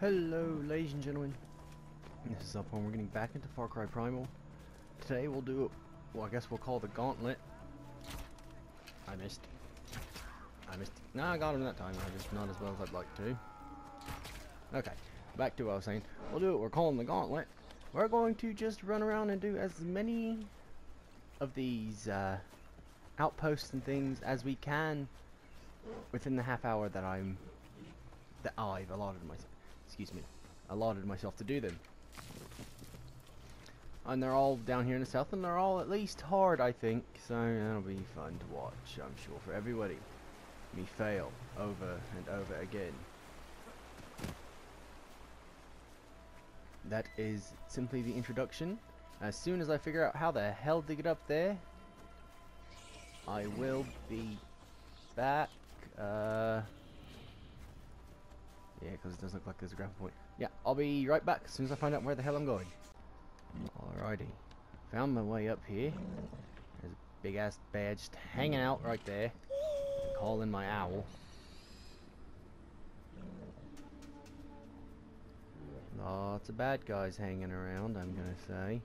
Hello, ladies and gentlemen. This is Up Armor. We're getting back into Far Cry Primal. Today we'll do, well, I guess we'll call the Gauntlet. I missed. I missed. No, I got him that time. I just not as well as I'd like to. Okay, back to what I was saying. We'll do it. We're calling the Gauntlet. We're going to just run around and do as many of these uh, outposts and things as we can within the half hour that I'm that I've allotted myself. Excuse me, allotted myself to do them. And they're all down here in the south, and they're all at least hard, I think. So that'll be fun to watch, I'm sure, for everybody. Me fail over and over again. That is simply the introduction. As soon as I figure out how the hell to get up there, I will be back. Uh, yeah, because it doesn't look like there's a grapple point. Yeah, I'll be right back as soon as I find out where the hell I'm going. Alrighty. Found my way up here. There's a big ass bear just hanging out right there. Calling my owl. Lots of bad guys hanging around, I'm gonna say.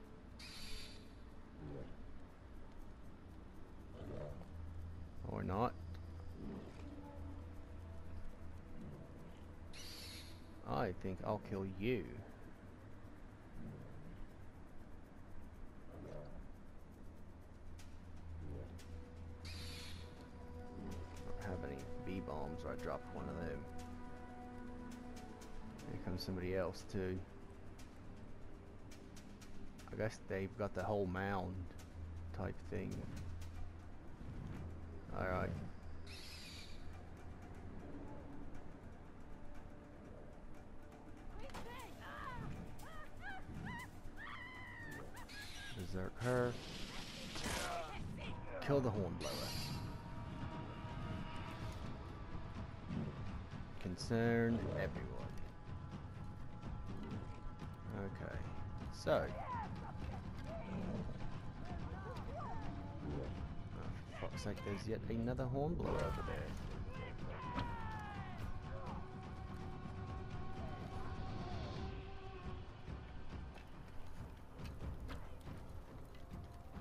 Or not. I think I'll kill you. Don't have any B bombs, or I dropped one of them. Here comes somebody else too. I guess they've got the whole mound type thing. Alright. Hornblower. Concern everyone. Okay. So. Oh, for fuck's sake, there's yet another hornblower over there.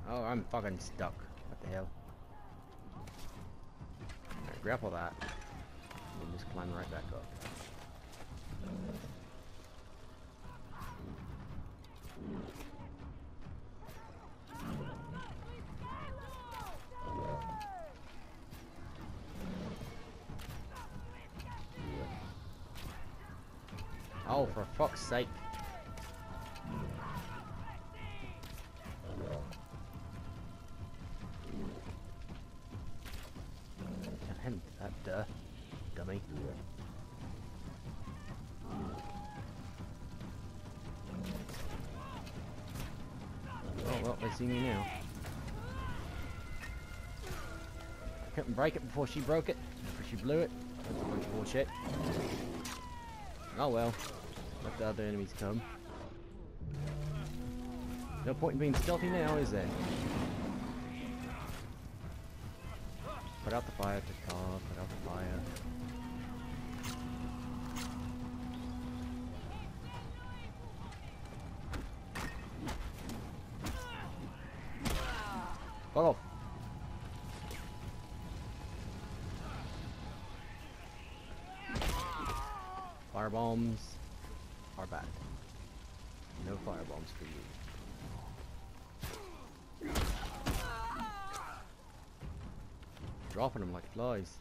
Oh, I'm fucking stuck. What the hell? Alright, grapple that. And just climb right back up. Oh, for fuck's sake. See me now. I couldn't break it before she broke it, before she blew it. That's a bunch of bullshit. Oh well, let the other enemies come. No point in being stealthy now, is there? Put out the fire, Takkar, put out the fire. Fuck off! Fire bombs are bad. No fire bombs for you. Dropping them like flies.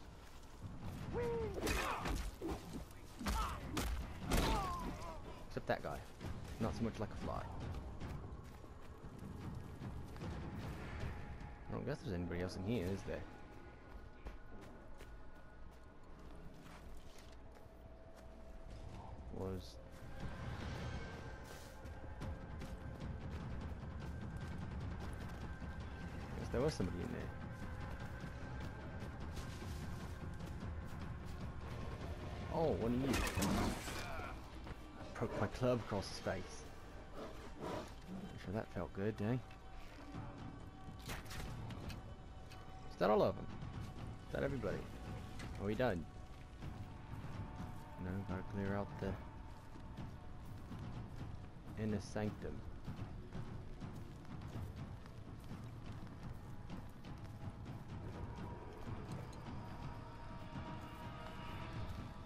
Except that guy. Not so much like a fly. I don't guess there's anybody else in here, is there? Was somebody in there. Oh, what you? I broke my club across his face. Sure that felt good, eh? Is that all of them? Is that everybody? Are we done? No, gotta clear out the in the sanctum.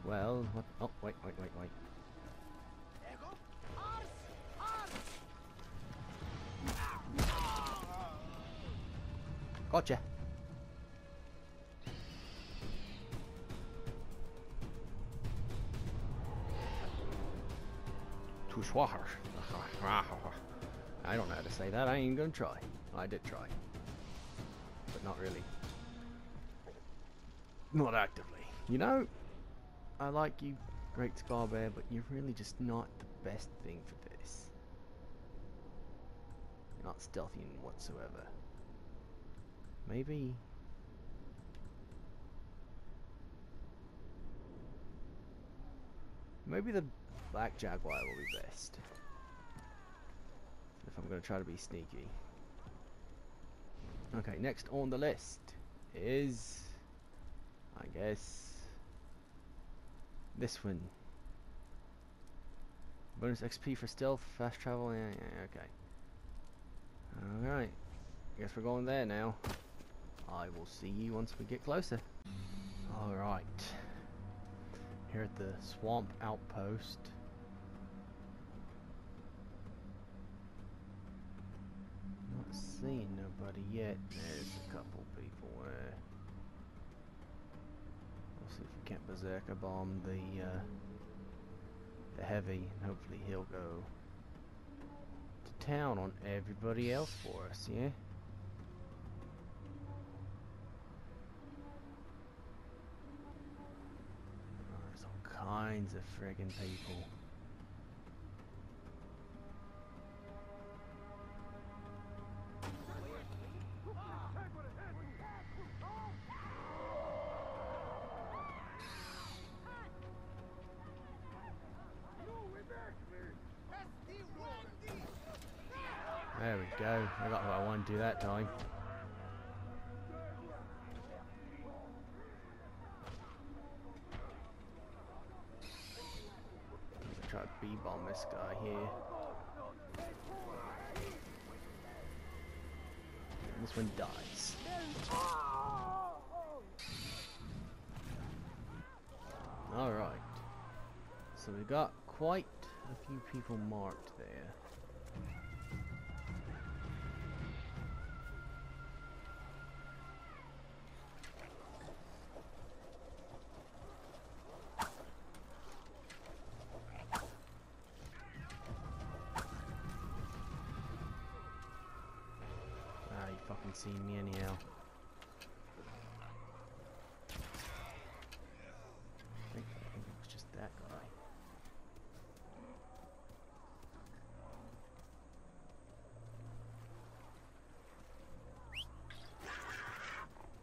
Well, what? Oh, wait, wait, wait, wait. Gotcha. Tushwahar. I don't know how to say that. I ain't gonna try. I did try. But not really. Not actively. You know, I like you, Great Scar Bear, but you're really just not the best thing for this. You're not stealthy in whatsoever. Maybe... Maybe the Black Jaguar will be best. If I'm going to try to be sneaky. Okay, next on the list is... I guess... This one. Bonus XP for stealth, fast travel, yeah, yeah, okay. Alright. Guess we're going there now. I will see you once we get closer. Alright. Here at the swamp outpost. Not seeing nobody yet. There's a couple people there. See if we can't berserker bomb the uh, the heavy and hopefully he'll go to town on everybody else for us, yeah? There's all kinds of friggin' people. To that time. B-bomb this guy here. And this one dies. Alright. So we got quite a few people marked there.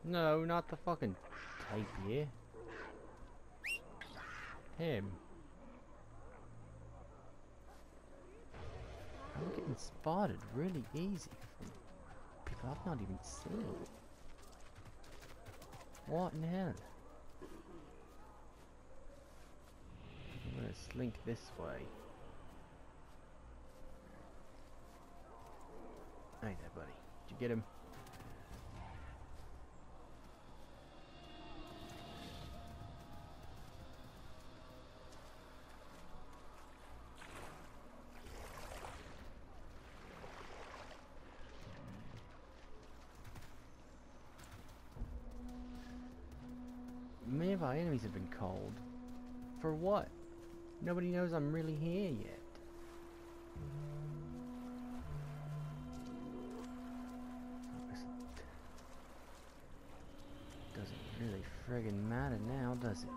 No, not the fucking type here. Him. I'm getting spotted really easy from I've not even seen. What in hell? I'm gonna slink this way. Hey there, buddy. Did you get him? Nobody knows I'm really here yet. Doesn't really friggin' matter now, does it?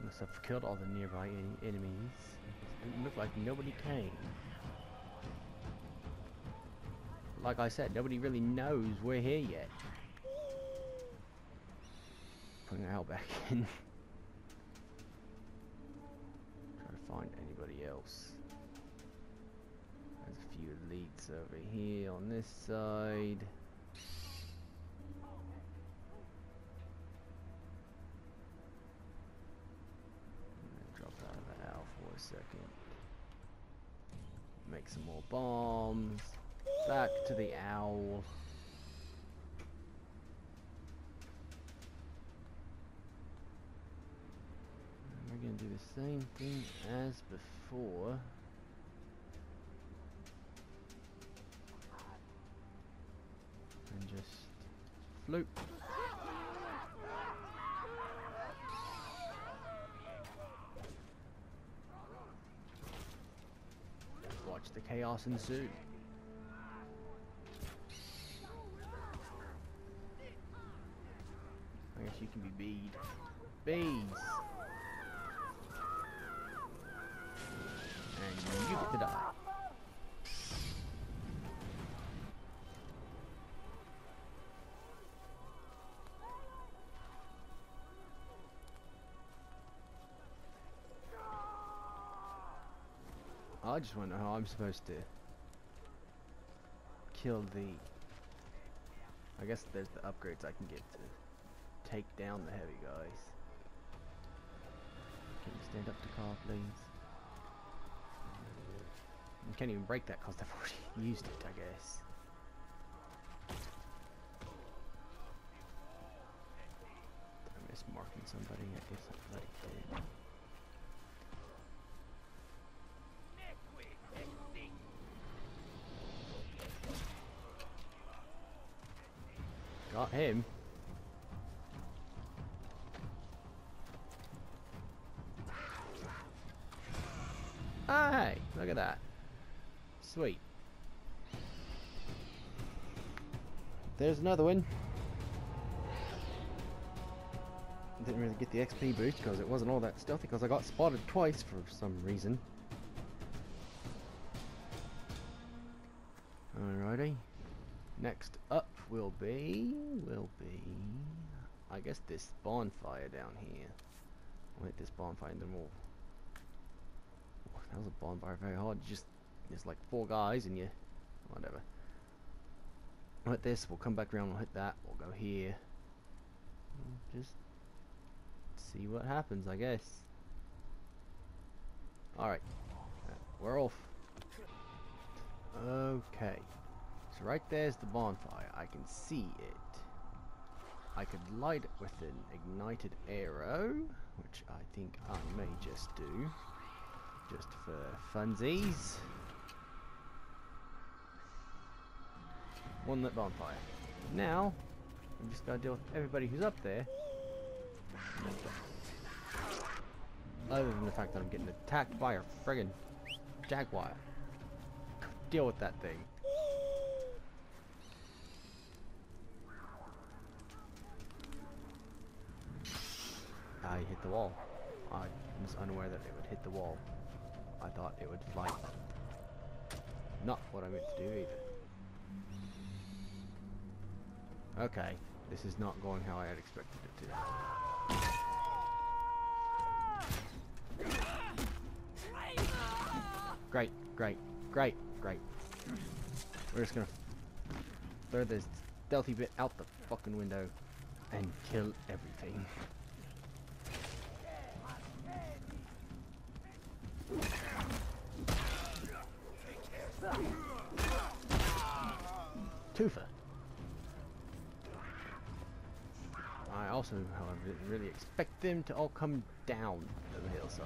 Unless I've killed all the nearby en enemies. It looked like nobody came. Like I said, nobody really knows we're here yet. Putting Al back in. Try to find anybody else. There's a few this over here on this side. Drop out of for a second. Make some more bombs. Back to the owl. We're going to do the same thing as before. And just float. Watch the chaos ensue. I guess Bees! And you get to die. I just know how I'm supposed to kill the... I guess there's the upgrades I can get to take down the heavy guys. Can you stand up to car, please? You can't even break that because they've already used it, I guess. Did I miss marking somebody? I guess I bloody did. Got him. Sweet. There's another one. Didn't really get the XP boost because it wasn't all that stealthy because I got spotted twice for some reason. Alrighty. Next up will be, will be, I guess this bonfire down here. I'll hit this bonfire and then we'll, that was a bonfire very hard, just, there's like four guys and you, whatever. We'll hit this, we'll come back around, we'll hit that, we'll go here. Just see what happens, I guess. Alright, we're off. Okay. So right there's the bonfire. I can see it. I could light it with an ignited arrow, which I think I may just do. Just for funsies. One lit bonfire. Now, I'm just gotta deal with everybody who's up there. Other than the fact that I'm getting attacked by a friggin' jaguar. Deal with that thing. I hit the wall. I was unaware that it would hit the wall. I thought it would fly. Not what I meant to do either. Okay, this is not going how I had expected it to. Great, great, great, great. We're just gonna throw this stealthy bit out the fucking window and kill everything. Tufa. Also, however, didn't really expect them to all come down the hillside.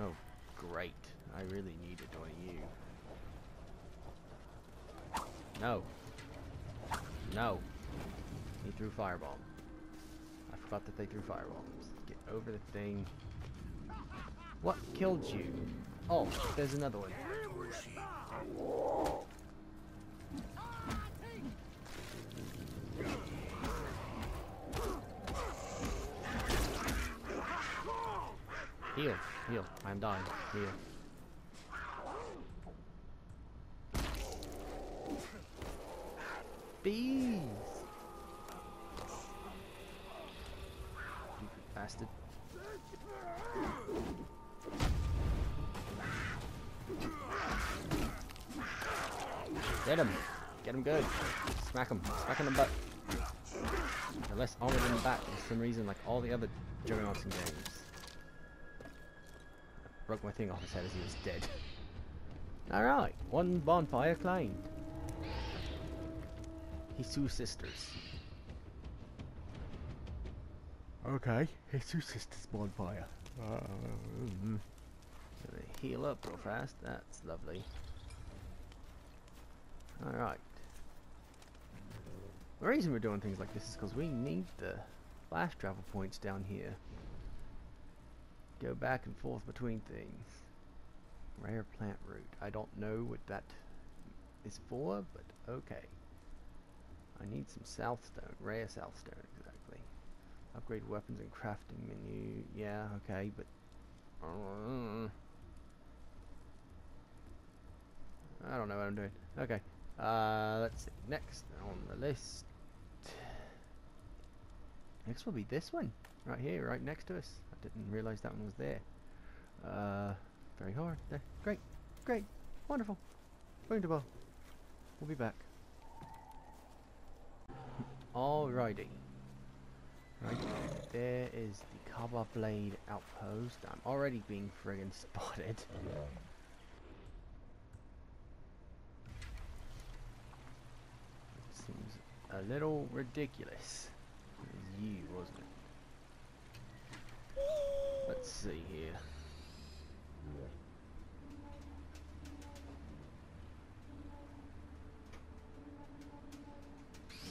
Oh, great. I really needed one of you. No. No. He threw fireball. I forgot that they threw fireballs. Get over the thing. What killed you? Oh, there's another one. Heal, heal. I'm dying. Heal. Bees! You bastard. Get him. Get him good. Smack him. Smack him in the butt. They're less armored in the back for some reason, like all the other Juggernauts in games. Broke my thing off his head as he was dead. Alright, one bonfire claimed. His two sisters. Okay, his two sisters bonfire. Uh, mm. Gonna heal up real fast, that's lovely. Alright. The reason we're doing things like this is because we need the flash travel points down here. Go back and forth between things. Rare plant root. I don't know what that is for, but okay. I need some southstone. Rare southstone, exactly. Upgrade weapons and crafting menu. Yeah, okay, but... Uh, I don't know what I'm doing. Okay. Uh, let's see. Next on the list. Next will be this one. Right here, right next to us. I didn't realize that one was there. Uh, very hard. There. Great. Great. Wonderful. Wonderful. We'll be back. Alrighty. Right there is the Kaba Blade outpost. I'm already being friggin' spotted. Seems a little ridiculous. You, wasn't it? Let's see here.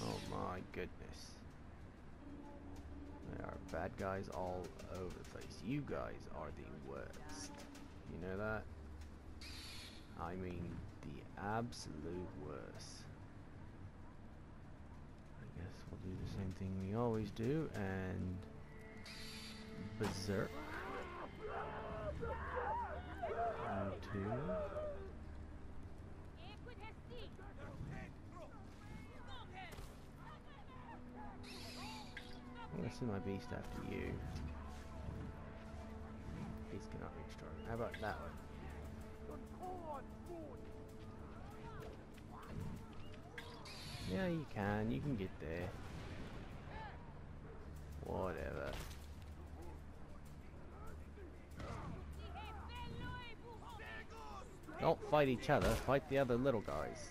Oh my goodness. There are bad guys all over the place. You guys are the worst. You know that? I mean the absolute worst. I guess we'll do the same thing we always do and berserk. Two. I'm gonna send my beast after you. Beast cannot reach target. How about that one? Yeah, you can. You can get there. Whatever. Don't fight each other. Fight the other little guys.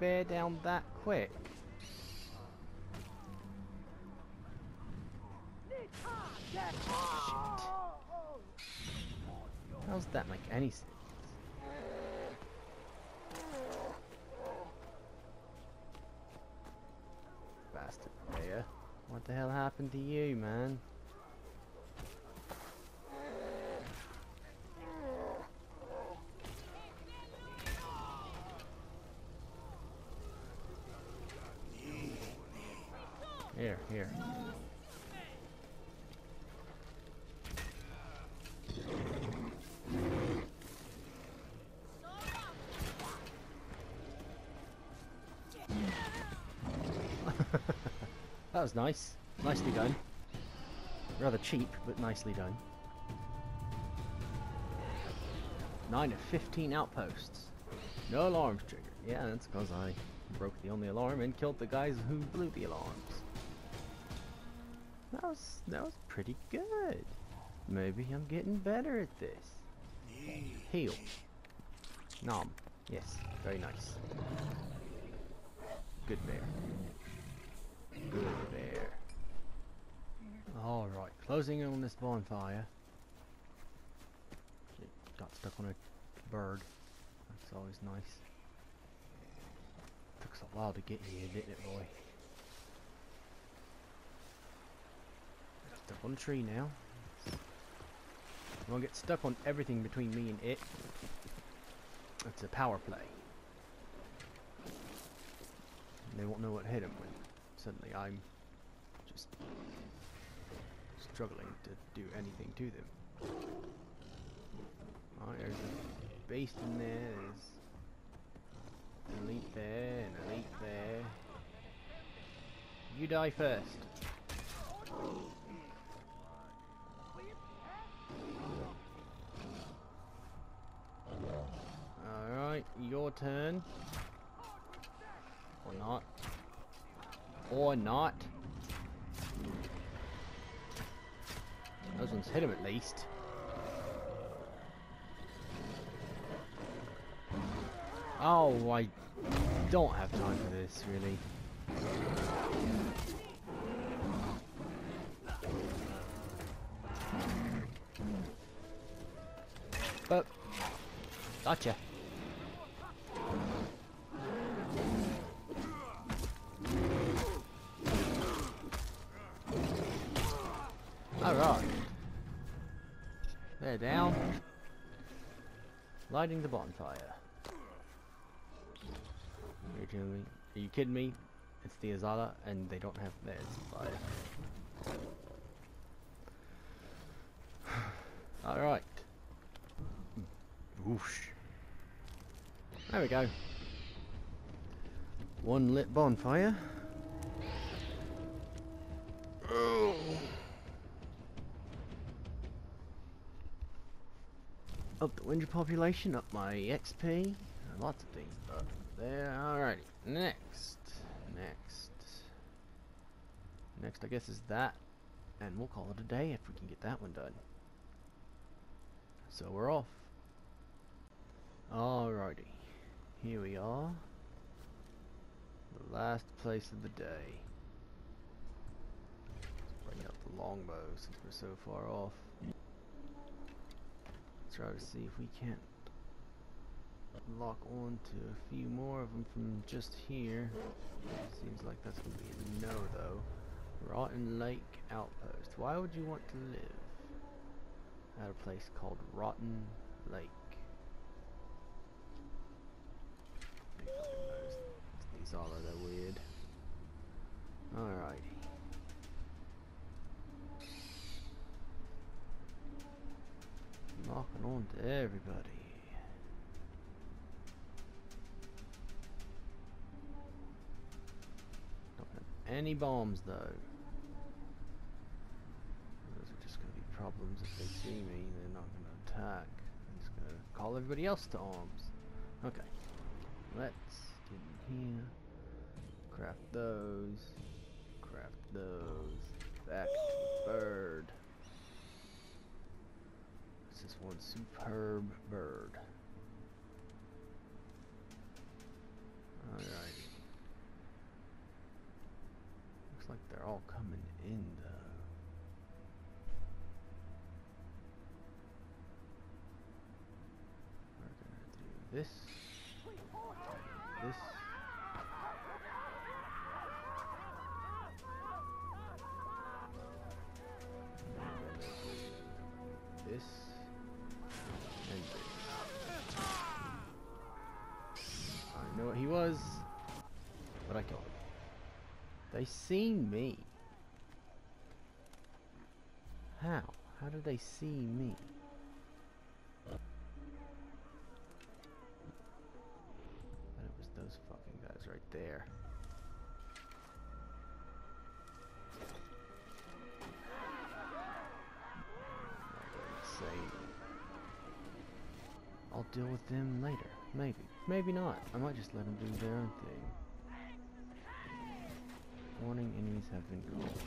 Bear down that quick. How's that make any sense? Bastard bear. What the hell happened to you, man? Here, here. that was nice. Nicely done. Rather cheap, but nicely done. 9 of 15 outposts. No alarms triggered. Yeah, that's because I broke the only alarm and killed the guys who blew the alarms. That was, that was pretty good. Maybe I'm getting better at this. Heal. Nom. Yes, very nice. Good bear. Good bear. Alright, closing in on this bonfire. It got stuck on a bird. That's always nice. Took us a while to get here, didn't it, boy? Stuck on a tree now. Gonna get stuck on everything between me and it. It's a power play. They won't know what hit him when suddenly I'm just struggling to do anything to them. Oh, there's a beast in there. There's an elite there, and an elite there. You die first. Alright, your turn. Or not. Or not. Those ones hit him at least. Oh, I don't have time for this, really. But, gotcha. Lighting the bonfire. Are you kidding me? It's the Izila and they don't have theirs. Fire. Alright. Whoosh. There we go. One lit bonfire. Oh. Up the Wenja population, up my XP. Lots of things up there. Alrighty. Next. Next. Next, I guess, is that. And we'll call it a day if we can get that one done. So we're off. Alrighty. Here we are. The last place of the day. Let's bring out the longbow since we're so far off. Try to see if we can't lock on to a few more of them from just here. Seems like that's going to be a no though. Rotten Lake Outpost. Why would you want to live at a place called Rotten Lake? These all are weird. Alrighty. Knocking on to everybody. Have any bombs though. Those are just gonna be problems if they see me. They're not gonna attack. I'm just gonna call everybody else to arms. Okay. Let's get in here. Craft those. Craft those. Back to the bird. One superb bird. Alrighty. Looks like they're all coming in though. We're gonna do. This. This. They seen me. How? How do they see me? It was those fucking guys right there. I'll deal with them later. Maybe. Maybe not. I might just let them do their own thing. Warning, enemies have been called.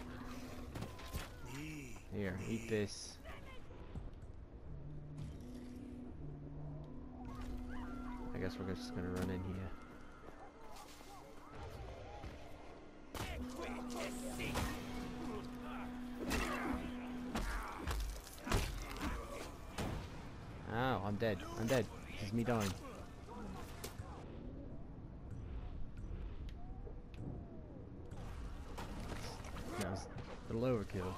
Here, eat this. I guess we're just gonna run in here. Oh, I'm dead. I'm dead. This is me dying. That was a little overkill.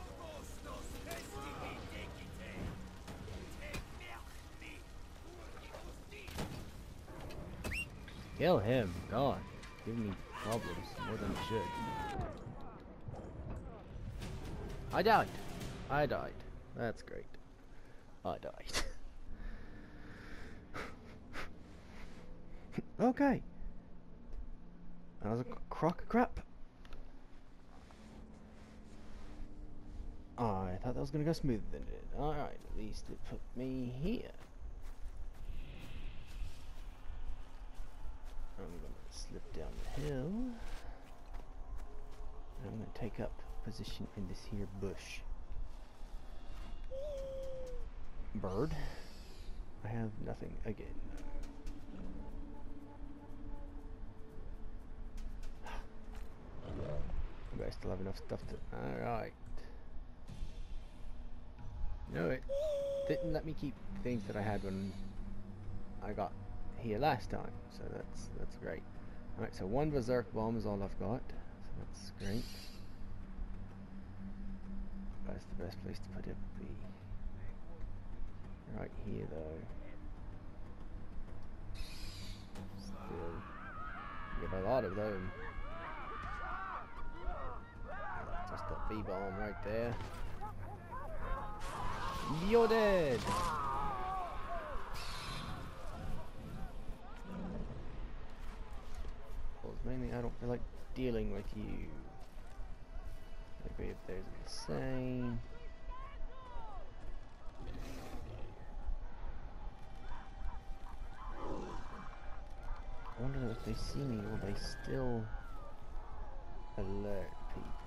Kill him. God. Give me problems more than it should. I died. I died. That's great. I died. okay. That was a crock of crap. I thought that was gonna go smoother than it did. Alright, at least it put me here. I'm gonna slip down the hill. I'm gonna take up position in this here bush. Bird. I have nothing again. I still have enough stuff to. Alright. No, it didn't let me keep things that I had when I got here last time, so that's that's great. Alright, so one berserk bomb is all I've got, so that's great. That's the best place to put it would be right here though. Still get a lot of them. Just that B bomb right there. You're dead! Well, mainly I don't feel like dealing with you. Maybe if there's insane. I wonder if they see me, will they still alert people?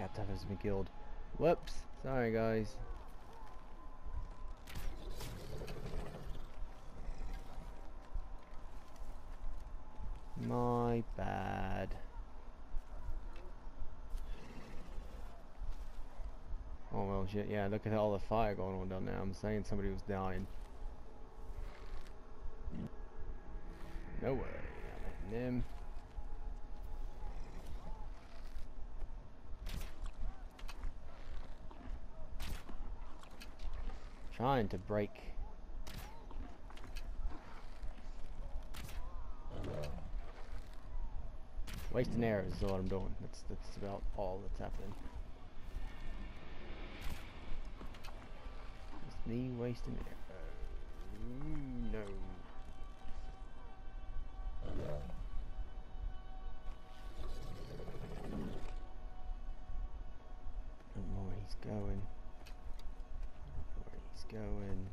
Captain has been killed. Whoops. Sorry, guys. My bad. Oh well shit, yeah, look at all the fire going on down there. I'm saying somebody was dying. No way, I'm hitting them. Trying to break Wasting arrows is what I'm doing. That's that's about all that's happening. It's me wasting arrows. No. More he's going. Going.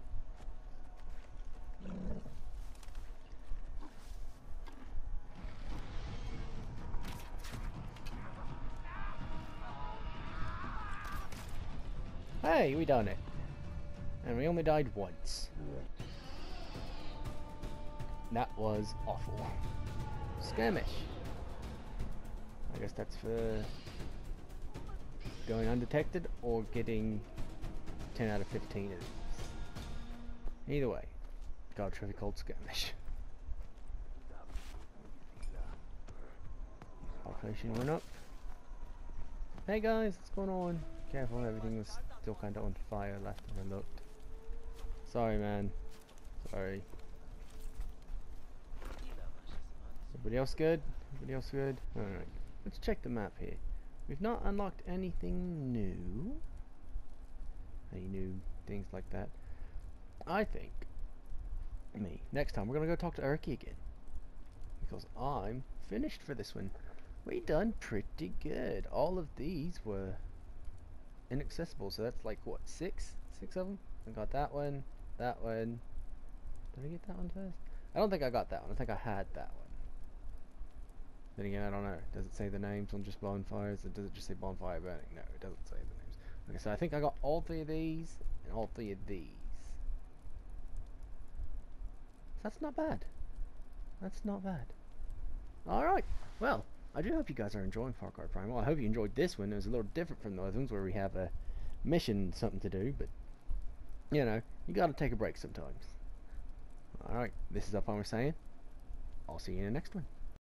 Hey, we done it. And we only died once. That was awful. Skirmish. I guess that's for going undetected or getting 10 out of 15 of these. Either way, got a trophy called Skirmish. Population went up. Hey guys, what's going on? Careful, everything was still kind of on fire last time I looked. Sorry, man. Sorry. Everybody else good? Everybody else good? Alright. Let's check the map here. We've not unlocked anything new. Any new things like that. I think, me, next time we're going to go talk to Urki again. Because I'm finished for this one. We done pretty good. All of these were inaccessible. So that's like what six, six of them. I got that one, that one. Did I get that one first? I don't think I got that one. I think I had that one. Then again, I don't know. Does it say the names on just bonfires? Or does it just say bonfire burning? No, it doesn't say the names. Okay, so I think I got all three of these and all three of these. That's not bad. That's not bad. Alright, well, I do hope you guys are enjoying Far Cry Primal. I hope you enjoyed this one. It was a little different from the other ones where we have a mission, something to do, but, you know, you gotta take a break sometimes. Alright, this is Up Armor saying, I'll see you in the next one.